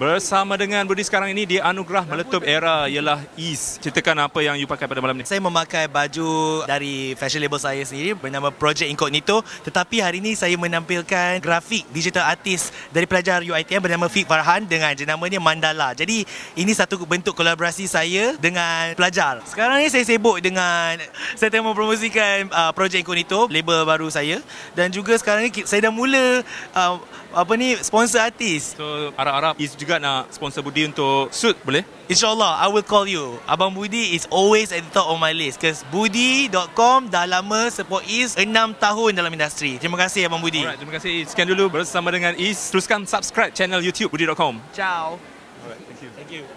Bersama dengan Budi sekarang ini dia anugerah meletup era ialah East. Ceritakan apa yang you pakai pada malam ni. Saya memakai baju dari fashion label saya sendiri bernama Project Incognito tetapi hari ini saya menampilkan grafik digital artist dari pelajar UiTM bernama Fik Farhan dengan jenamanya Mandala. Jadi ini satu bentuk kolaborasi saya dengan pelajar. Sekarang ni saya sibuk dengan saya tengah mempromosikan uh, Project Incognito, label baru saya dan juga sekarang ni saya dah mula uh, apa ni sponsor artis. So harap-harap East juga nak sponsor Budi untuk suit boleh? InsyaAllah, I will call you. Abang Budi is always at the top of my list. Because Budi.com dah lama support East 6 tahun dalam industri. Terima kasih Abang Budi. Alright, terima kasih. Sekian dulu bersama dengan East. Teruskan subscribe channel YouTube Budi.com. Ciao. Alright, thank you. Thank you.